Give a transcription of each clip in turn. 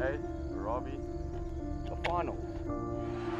A, Robbie, the finals.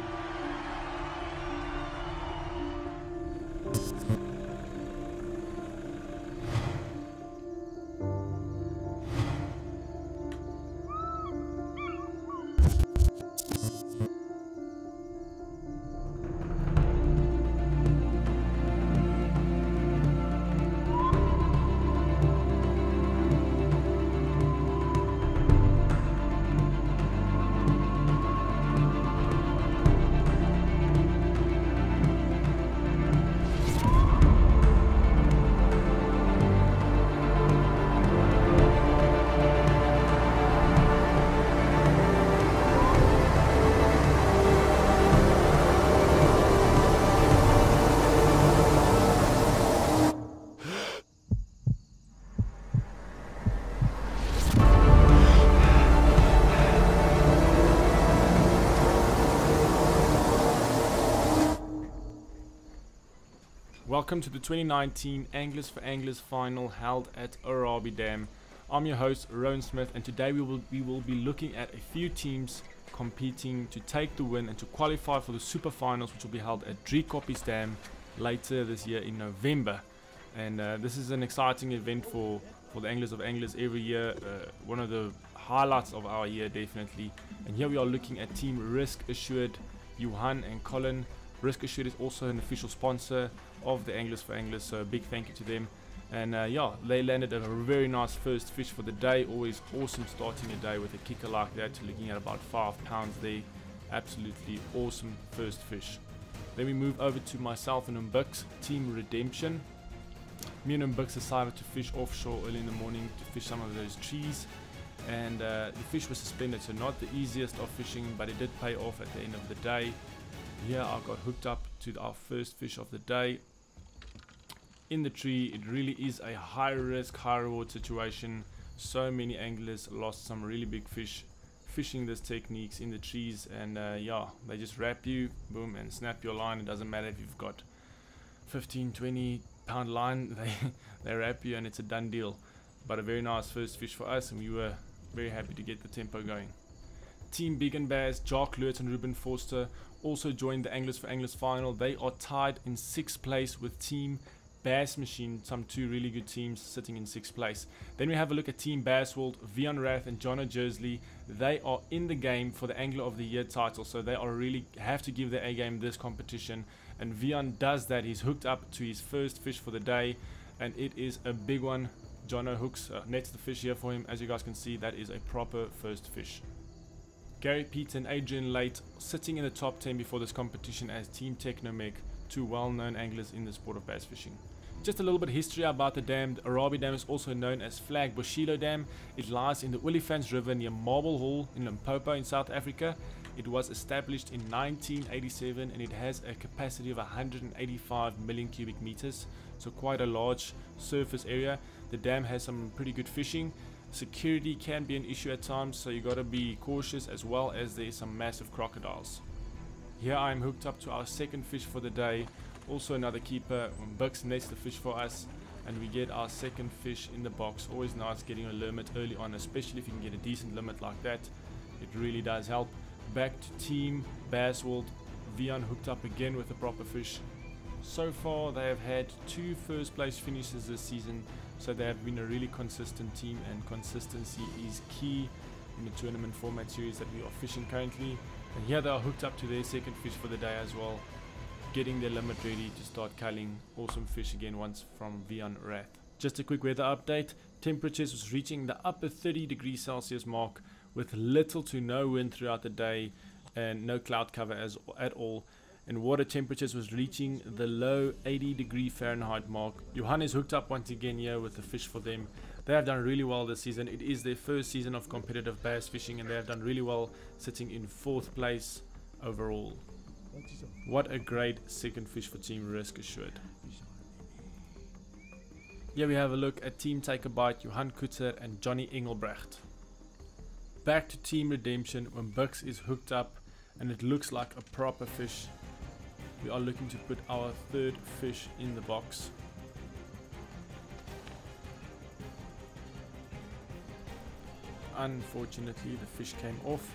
Welcome to the 2019 Anglers for Anglers final held at Arabie Dam. I'm your host Roan Smith and today we will we will be looking at a few teams competing to take the win and to qualify for the super finals which will be held at Driekoppies Dam later this year in November. And uh, this is an exciting event for, for the Anglers of Anglers every year, uh, one of the highlights of our year definitely. And here we are looking at team Risk Assured, Johan and Colin. Risk Assured is also an official sponsor of the Anglers for Anglers, so a big thank you to them. And uh, yeah, they landed a very nice first fish for the day. Always awesome starting a day with a kicker like that, to looking at about five pounds there. Absolutely awesome first fish. Then we move over to myself and Umbux, Team Redemption. Me and Umbux decided to fish offshore early in the morning to fish some of those trees. And uh, the fish was suspended, so not the easiest of fishing, but it did pay off at the end of the day. Here I got hooked up to our first fish of the day. In the tree, it really is a high risk, high reward situation. So many anglers lost some really big fish fishing these techniques in the trees and uh, yeah, they just wrap you, boom, and snap your line. It doesn't matter if you've got 15, 20 pound line, they, they wrap you and it's a done deal. But a very nice first fish for us and we were very happy to get the tempo going. Team Big and Bass, Jock and Ruben Forster also joined the Anglers for Anglers final. They are tied in sixth place with Team Bass Machine, some two really good teams sitting in sixth place. Then we have a look at Team Bass World, Vion Rath and Jono Jersley. They are in the game for the Angler of the Year title, so they are really have to give their A game this competition. And Vion does that. He's hooked up to his first fish for the day, and it is a big one. Jono hooks uh, nets the fish here for him. As you guys can see, that is a proper first fish. Gary Pete and Adrian Late sitting in the top 10 before this competition as Team Technomeg, two well-known anglers in the sport of bass fishing. Just a little bit of history about the dam. The Arabie Dam is also known as Flag Boshielo Dam. It lies in the Olifants River near Marble Hall in Limpopo in South Africa. It was established in 1987 and it has a capacity of 185 million cubic meters, so quite a large surface area. The dam has some pretty good fishing Security can be an issue at times, so you gotta be cautious as well as there's some massive crocodiles. Here I am hooked up to our second fish for the day. Also another keeper, Bux nets the fish for us and we get our second fish in the box. Always nice getting a limit early on, especially if you can get a decent limit like that. It really does help. Back to team Bassworld. Vian hooked up again with a proper fish. So far they have had two first place finishes this season so they have been a really consistent team, and consistency is key in the tournament format series that we are fishing currently. And here they are hooked up to their second fish for the day as well, getting their limit ready to start culling awesome fish again once from Vion Rath. Just a quick weather update. Temperatures was reaching the upper 30 degrees Celsius mark with little to no wind throughout the day and no cloud cover as at all and water temperatures was reaching the low 80 degree Fahrenheit mark. Johannes hooked up once again here with the fish for them. They have done really well this season. It is their first season of competitive bass fishing and they have done really well sitting in fourth place overall. What a great second fish for Team Risk Assured. Here we have a look at Team Take a Bite, Johan Kutzer and Johnny Engelbrecht. Back to Team Redemption when Bux is hooked up and it looks like a proper fish we are looking to put our third fish in the box. unfortunately the fish came off.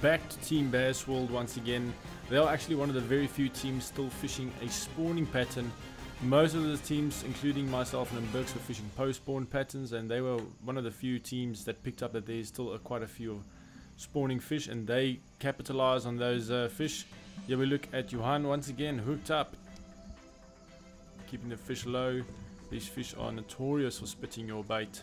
Back to Team Bass World once again. They are actually one of the very few teams still fishing a spawning pattern. Most of the teams, including myself and Burks, were fishing post-spawn patterns, and they were one of the few teams that picked up that there's still a, quite a few spawning fish, and they capitalize on those uh, fish. Here we look at Johan once again, hooked up, keeping the fish low. These fish are notorious for spitting your bait.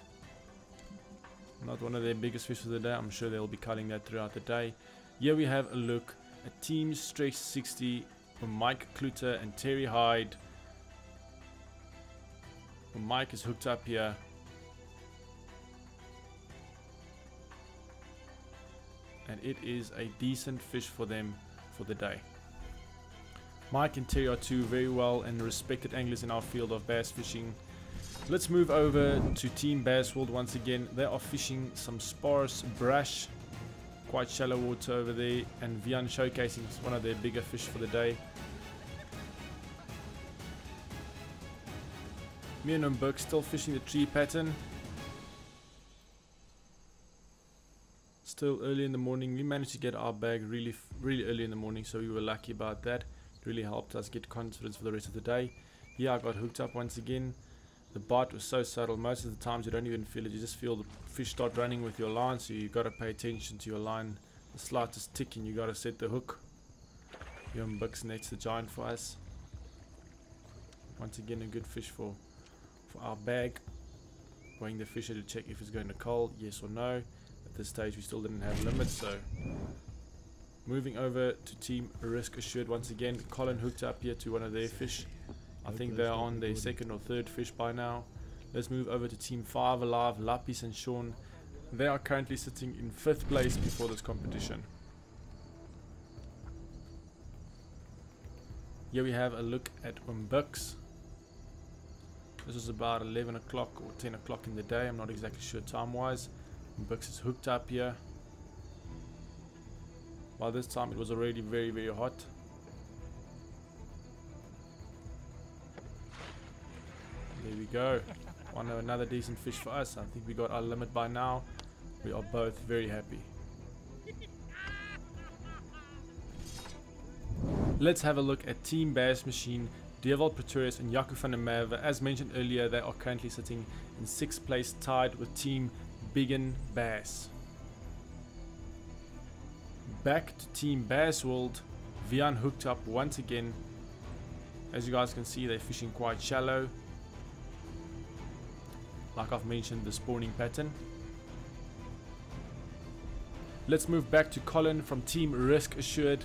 Not one of their biggest fish of the day. I'm sure they'll be cutting that throughout the day. Here we have a look at Team Stretch 60 from Mike Kluter and Terry Hyde. Mike is hooked up here. And it is a decent fish for them for the day. Mike and Terry are two very well and respected anglers in our field of bass fishing. Let's move over to Team Bass World once again. They are fishing some sparse brash, quite shallow water over there, and Vian showcasing one of their bigger fish for the day. Me and Umbux still fishing the tree pattern. Still early in the morning. We managed to get our bag really, really early in the morning, so we were lucky about that. It really helped us get confidence for the rest of the day. Yeah, I got hooked up once again. The bite was so subtle. Most of the times you don't even feel it. You just feel the fish start running with your line, so you got to pay attention to your line. The slightest tick and you got to set the hook. Young Bucks nets the giant for us. Once again, a good fish for for our bag. Weighing the fisher to check if it's going to cold, yes or no. This stage we still didn't have limits, so moving over to team risk assured once again. Colin hooked up here to one of their fish. I think they're on their second or third fish by now. Let's move over to team 5 alive, Lapis and Sean. They are currently sitting in 5th place before this competition. Here we have a look at Umbux. This was about 11 o'clock or 10 o'clock in the day. I'm not exactly sure time wise. Bix is hooked up here. By this time it was already very very hot. There we go. One another decent fish for us. I think we got our limit by now. We are both very happy. Let's have a look at Team Bass Machine Dewald Pretorius and Jaco van der Merwe, as mentioned earlier, they are currently sitting in 6th place tied with Team Biggin Bass. Back to Team Bass World, Vian hooked up once again. As you guys can see, they're fishing quite shallow. Like I've mentioned, the spawning pattern. Let's move back to Colin from Team Risk Assured.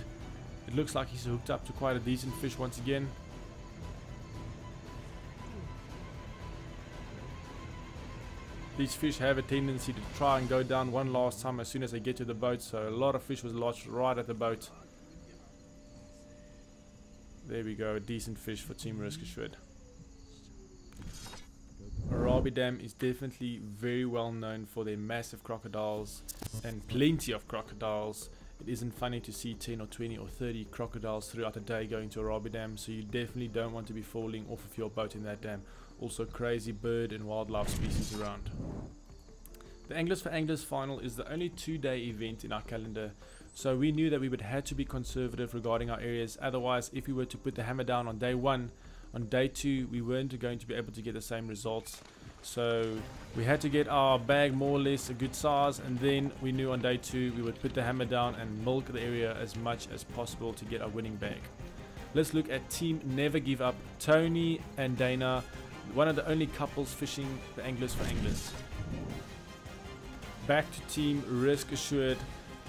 It looks like he's hooked up to quite a decent fish once again. These fish have a tendency to try and go down one last time as soon as they get to the boat, so a lot of fish was lodged right at the boat. There we go, a decent fish for Team Risk. Arabie Dam is definitely very well known for their massive crocodiles and plenty of crocodiles. It isn't funny to see 10 or 20 or 30 crocodiles throughout a day going to Arabie Dam, so you definitely don't want to be falling off of your boat in that dam also crazy bird and wildlife species around. The Anglers for Anglers final is the only two day event in our calendar so we knew that we would have to be conservative regarding our areas otherwise if we were to put the hammer down on day one on day two we weren't going to be able to get the same results so we had to get our bag more or less a good size and then we knew on day two we would put the hammer down and milk the area as much as possible to get our winning bag. Let's look at team Never Give Up. Tony and Dana one of the only couples fishing the anglers for anglers. Back to team Risk Assured.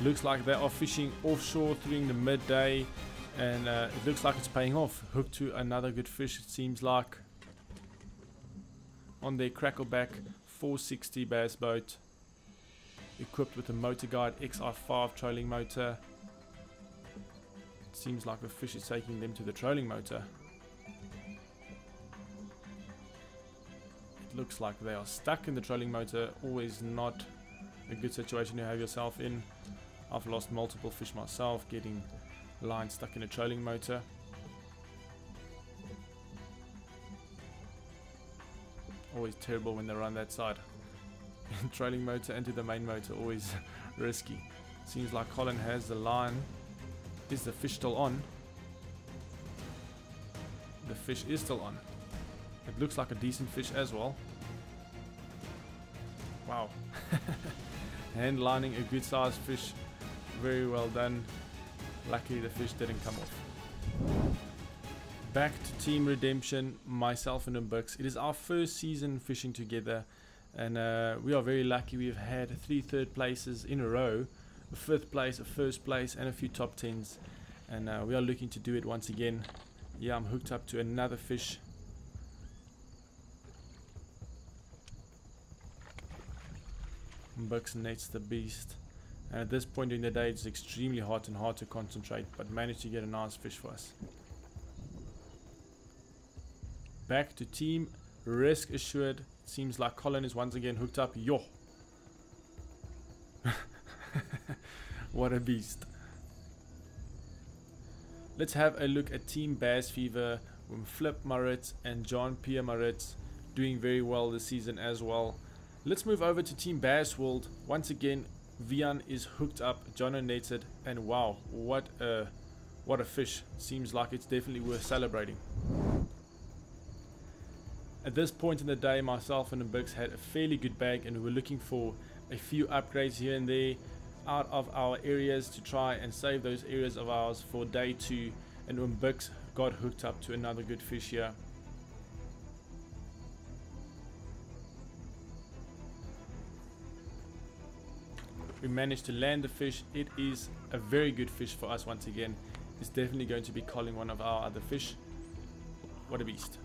Looks like they are fishing offshore during the midday and uh, it looks like it's paying off. Hooked to another good fish it seems like. On their Cracklebak 460 bass boat. Equipped with a Motor Guide XI5 trolling motor. It seems like the fish is taking them to the trolling motor. Looks like they are stuck in the trolling motor. Always not a good situation to have yourself in. I've lost multiple fish myself getting line stuck in a trolling motor. Always terrible when they run that side. Trailing motor into the main motor, always risky. Seems like Colin has the line. Is the fish still on? The fish is still on. It looks like a decent fish as well. Wow. Hand lining a good sized fish. Very well done. Luckily the fish didn't come off. Back to Team Redemption, myself and Umbux. It is our first season fishing together and uh, we are very lucky. We've had three third places in a row, a fifth place, a first place and a few top tens and uh, we are looking to do it once again. Yeah, I'm hooked up to another fish. Nets the beast. And at this point in the day, it's extremely hot and hard to concentrate, but managed to get a nice fish for us. Back to team risk assured. Seems like Colin is once again hooked up. Yo! what a beast. Let's have a look at Team Bass Fever Flip Maritz and John Pierre Maritz doing very well this season as well. Let's move over to Team Bass World. Once again, Vian is hooked up, John netted, and wow, what a what a fish. Seems like it's definitely worth celebrating. At this point in the day, myself and the Bix had a fairly good bag and we were looking for a few upgrades here and there out of our areas to try and save those areas of ours for day two and Umbux got hooked up to another good fish here. We managed to land the fish. It is a very good fish for us once again. It's definitely going to be calling one of our other fish. What a beast.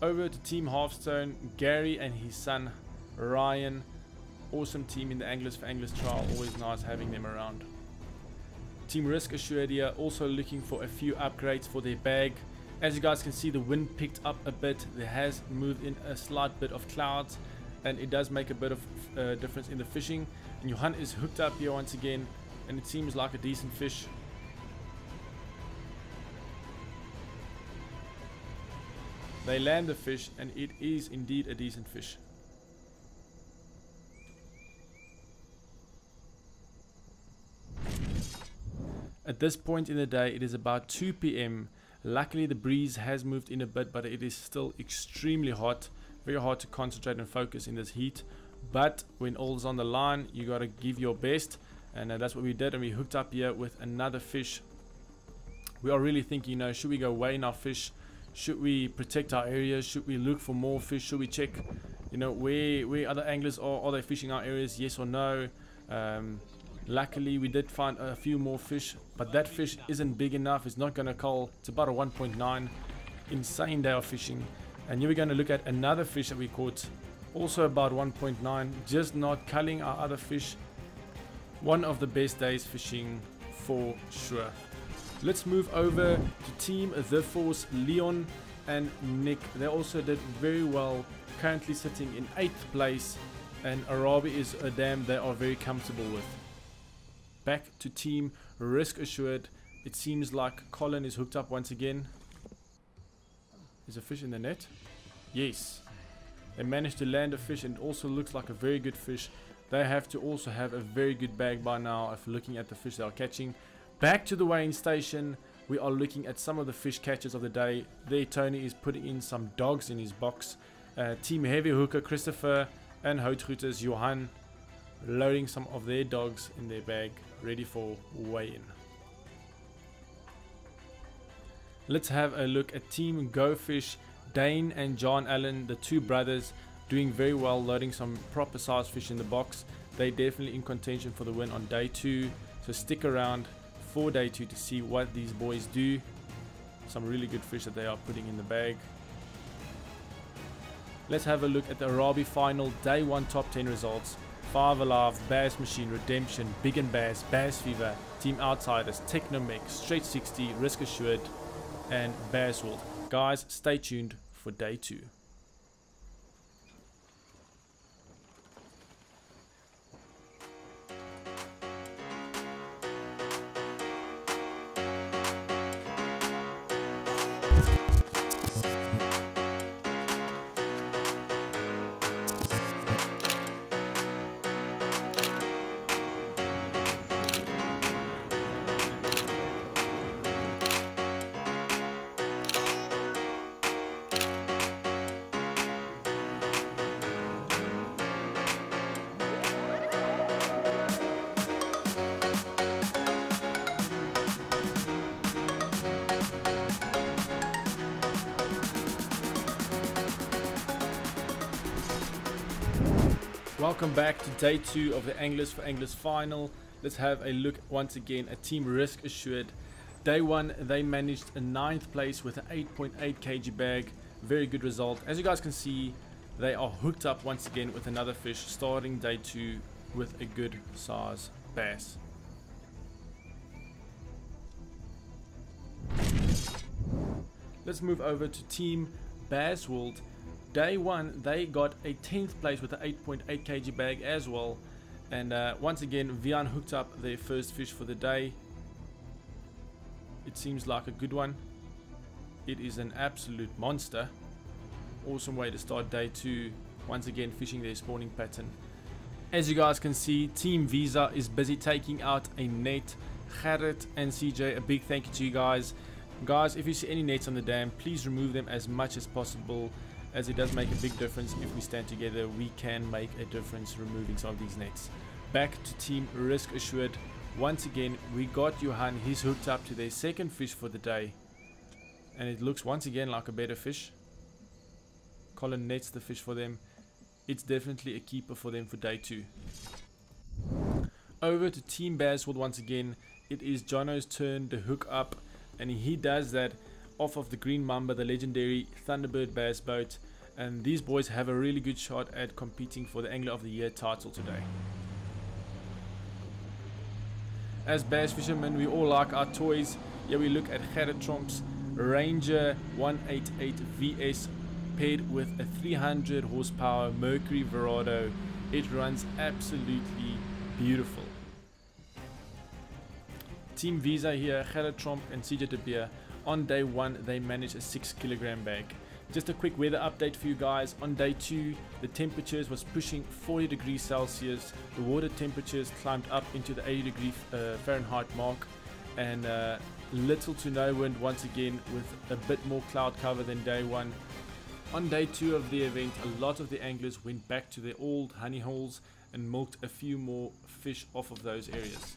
Over to Team Halfstone, Gary and his son Ryan awesome team in the Anglers for Anglers trial. Always nice having them around. Team Risk Assured here also looking for a few upgrades for their bag. As you guys can see, the wind picked up a bit. There has moved in a slight bit of clouds and it does make a bit of uh, difference in the fishing. And hunt is hooked up here once again and it seems like a decent fish. They land the fish and it is indeed a decent fish. At this point in the day, it is about 2 p.m. Luckily, the breeze has moved in a bit, but it is still extremely hot. Very hard to concentrate and focus in this heat. But when all's on the line, you got to give your best. And uh, that's what we did. And we hooked up here with another fish. We are really thinking, you know, should we go weigh in our fish? Should we protect our areas? Should we look for more fish? Should we check, you know, where, where other anglers are? Are they fishing our areas? Yes or no? Um, Luckily, we did find a few more fish, but that fish isn't big enough. It's not to call. It's about a 1.9. Insane day of fishing. And here we're going to look at another fish that we caught. Also about 1.9. Just not culling our other fish. One of the best days fishing for sure. Let's move over to Team The Force, Leon and Nick. They also did very well. Currently sitting in 8th place. And Arabie is a dam they are very comfortable with back to team risk assured it seems like Colin is hooked up once again is a fish in the net yes they managed to land a fish and also looks like a very good fish. They have to also have a very good bag by now if looking at the fish they are catching. Back to the weighing station we are looking at some of the fish catches of the day. There Tony is putting in some dogs in his box. Uh, team heavy hooker Christopher and Houtgroeters Johan loading some of their dogs in their bag ready for weigh-in. Let's have a look at Team Go Fish, Dane and John Allen, the two brothers, doing very well, loading some proper size fish in the box. They definitely in contention for the win on day two, so stick around for day two to see what these boys do. Some really good fish that they are putting in the bag. Let's have a look at the Arabie final day one top 10 results. Five Alive, Bass Machine, Redemption, Big and Bass, Bass Fever, Team Outsiders, Technomix, Straight 60, Risk Assured, and Bass World. Guys, stay tuned for day two. Welcome back to day two of the Anglers for Anglers final. Let's have a look once again at Team Risk Assured. Day one, they managed a ninth place with an 8.8 kg bag. Very good result. As you guys can see, they are hooked up once again with another fish starting day two with a good size bass. Let's move over to Team Bass World. Day one, they got a 10th place with an 8.8 kg bag as well. And uh, once again, Vian hooked up their first fish for the day. It seems like a good one. It is an absolute monster. Awesome way to start day two. Once again, fishing their spawning pattern. As you guys can see, Team Visa is busy taking out a net. Gerrit and CJ, a big thank you to you guys. Guys, if you see any nets on the dam, please remove them as much as possible as it does make a big difference if we stand together we can make a difference removing some of these nets. Back to team risk assured. Once again we got Johan he's hooked up to their second fish for the day. And it looks once again like a better fish. Colin nets the fish for them. It's definitely a keeper for them for day two. Over to team Bass World once again. It is Jono's turn to hook up and he does that off of the Green Mamba, the legendary Thunderbird bass boat. And these boys have a really good shot at competing for the Angler of the Year title today. As bass fishermen, we all like our toys. Here we look at Gerrit Ranger 188 VS paired with a 300 horsepower Mercury Verado. It runs absolutely beautiful. Team Visa here, Gerrit and CJ de Beer on day one, they managed a 6 kilogram bag. Just a quick weather update for you guys. On day two, the temperatures was pushing 40 degrees Celsius. The water temperatures climbed up into the 80 degree uh, Fahrenheit mark, and uh, little to no wind once again, with a bit more cloud cover than day one. On day two of the event, a lot of the anglers went back to their old honey holes and milked a few more fish off of those areas.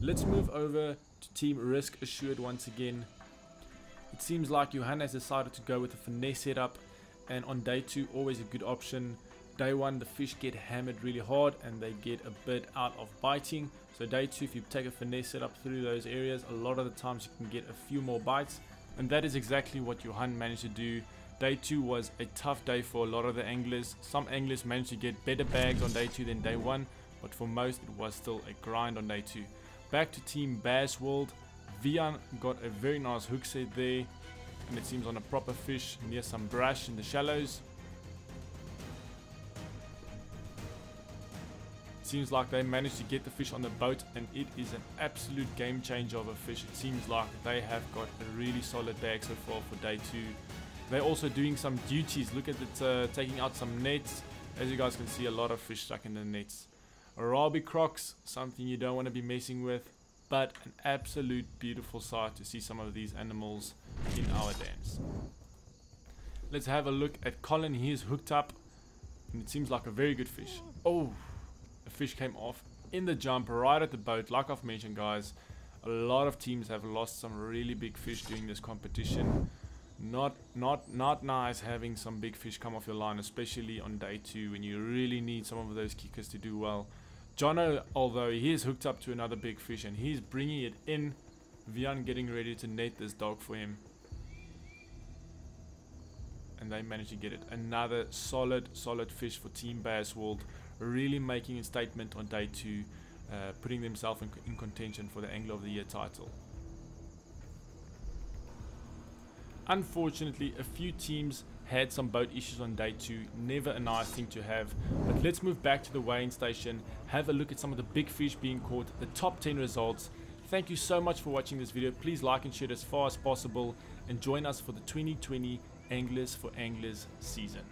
Let's move over to Team Risk Assured once again. It seems like Johan has decided to go with a finesse setup and on day 2 always a good option. Day 1 the fish get hammered really hard and they get a bit out of biting. So day 2 if you take a finesse setup through those areas a lot of the times you can get a few more bites and that is exactly what Johan managed to do. Day 2 was a tough day for a lot of the anglers. Some anglers managed to get better bags on day 2 than day 1 but for most it was still a grind on day 2. Back to Team Bass World. Vian got a very nice hook set there. And it seems on a proper fish near some brush in the shallows. seems like they managed to get the fish on the boat and it is an absolute game changer of a fish. It seems like they have got a really solid bag so far for day two. They're also doing some duties. Look at it, uh, taking out some nets. As you guys can see, a lot of fish stuck in the nets. Arabie crocs, something you don't want to be messing with but an absolute beautiful sight to see some of these animals in our dams. Let's have a look at Colin. He is hooked up and it seems like a very good fish. Oh, a fish came off in the jump right at the boat. Like I've mentioned guys, a lot of teams have lost some really big fish during this competition. Not not not nice having some big fish come off your line, especially on day two when you really need some of those kickers to do well. Jono, although he is hooked up to another big fish and he's bringing it in, Vian getting ready to net this dog for him. And they manage to get it. Another solid, solid fish for Team Bass World. Really making a statement on day two, uh, putting themselves in, in contention for the Angler of the Year title. Unfortunately, a few teams had some boat issues on day two. Never a nice thing to have. But let's move back to the weighing station, have a look at some of the big fish being caught, the top 10 results. Thank you so much for watching this video. Please like and share it as far as possible and join us for the 2020 Anglers for Anglers season.